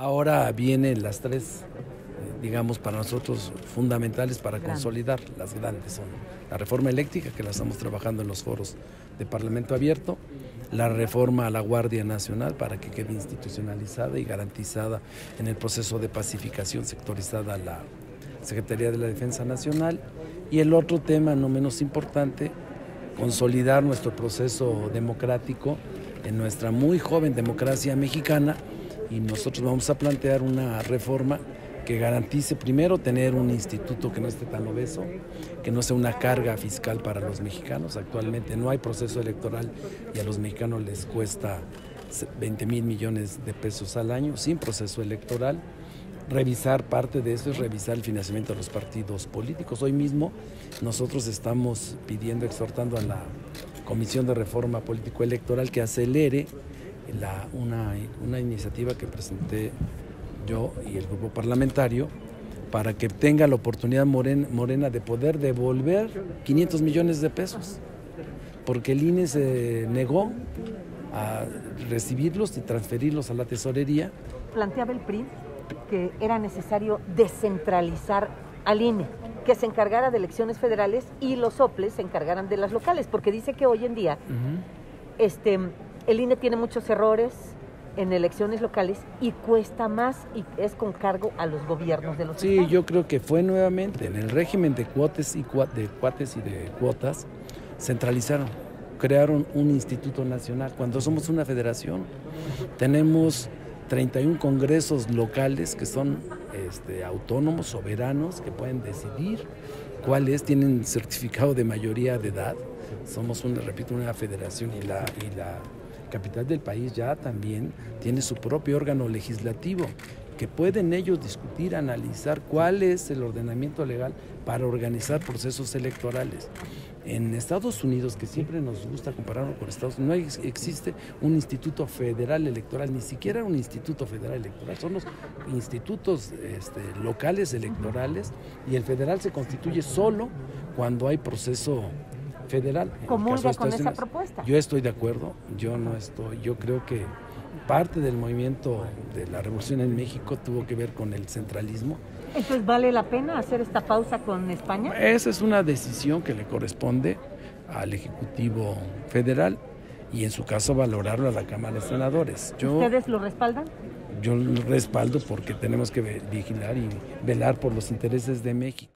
Ahora vienen las tres, eh, digamos, para nosotros fundamentales para consolidar las grandes. Son la reforma eléctrica, que la estamos trabajando en los foros de Parlamento Abierto, la reforma a la Guardia Nacional para que quede institucionalizada y garantizada en el proceso de pacificación sectorizada la Secretaría de la Defensa Nacional y el otro tema no menos importante, consolidar nuestro proceso democrático en nuestra muy joven democracia mexicana y nosotros vamos a plantear una reforma que garantice primero tener un instituto que no esté tan obeso, que no sea una carga fiscal para los mexicanos. Actualmente no hay proceso electoral y a los mexicanos les cuesta 20 mil millones de pesos al año sin proceso electoral. Revisar parte de eso es revisar el financiamiento de los partidos políticos. Hoy mismo nosotros estamos pidiendo, exhortando a la Comisión de Reforma Político Electoral que acelere una, una iniciativa que presenté yo y el grupo parlamentario para que tenga la oportunidad Morena, de poder devolver 500 millones de pesos, porque el INE se negó a recibirlos y transferirlos a la tesorería. Planteaba el PRI que era necesario descentralizar al INE, que se encargara de elecciones federales y los OPLES se encargaran de las locales, porque dice que hoy en día este, el INE tiene muchos errores en elecciones locales y cuesta más y es con cargo a los gobiernos de los Sí, yo creo que fue nuevamente en el régimen de cuotes y de cuates y de cuotas centralizaron, crearon un instituto nacional cuando somos una federación. Tenemos 31 congresos locales que son este, autónomos, soberanos, que pueden decidir cuáles tienen certificado de mayoría de edad. Somos una, repito, una federación y la, y la capital del país ya también tiene su propio órgano legislativo que pueden ellos discutir, analizar cuál es el ordenamiento legal para organizar procesos electorales. En Estados Unidos, que siempre nos gusta compararlo con Estados Unidos, no existe un instituto federal electoral, ni siquiera un instituto federal electoral, son los institutos este, locales electorales y el federal se constituye solo cuando hay proceso federal. ¿Comulga con esa propuesta? Yo estoy de acuerdo, yo no estoy, yo creo que parte del movimiento de la revolución en México tuvo que ver con el centralismo. Entonces, ¿vale la pena hacer esta pausa con España? Esa es una decisión que le corresponde al Ejecutivo Federal y en su caso valorarlo a la Cámara de Senadores. ¿Ustedes lo respaldan? Yo lo respaldo porque tenemos que vigilar y velar por los intereses de México.